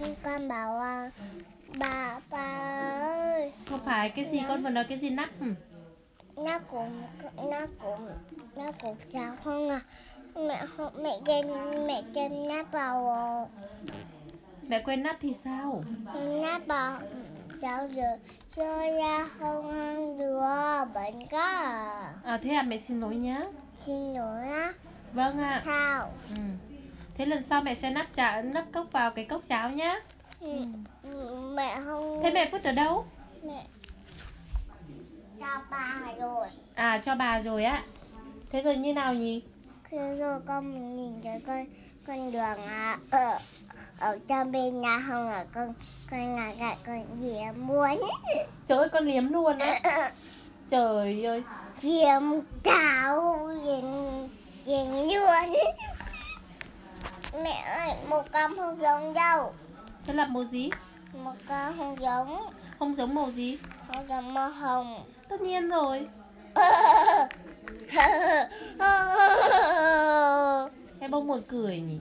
con con bảo à, bà bà ơi. Không phải cái gì con vừa nói cái gì nắp? Nó cũng nó cũng nó cũng cháu không à? Mẹ không mẹ kêu mẹ kêu nó bảo à, Mẹ quên nắp thì sao? Nó bảo cháu giờ chơi ra không ăn được bệnh có à. À thế à mẹ xin lỗi nhá. Xin lỗi á. Vâng ạ. Sao ừ. Thế lần sau mẹ sẽ nắp cháo nắp cốc vào cái cốc cháo nhá. Ừ, mẹ không Thế mẹ vứt ở đâu? Mẹ cho bà rồi. À cho bà rồi á. Thế rồi như nào nhỉ? Khi rồi con nhìn thấy con con đường à, ở ở trong bên nhà không ở con con là lại con diễm muốn Trời ơi con liếm luôn á. Trời ơi. Diễm cáo diễm diễm luôn mẹ ơi một con không giống đâu Thế là màu gì? Một con không giống. Không giống màu gì? Không giống màu hồng. Tất nhiên rồi. Em bông buồn cười nhỉ?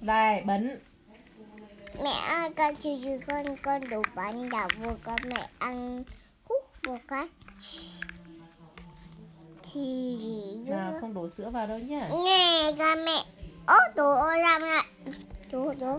Đây bấn. Mẹ ơi con chỉ con con đủ bánh đảo vừa con mẹ ăn. Hút một cái thì gì Nào không đổ sữa vào đâu nhá. Nghe con mẹ. Ố ôi làm lại đồ đồ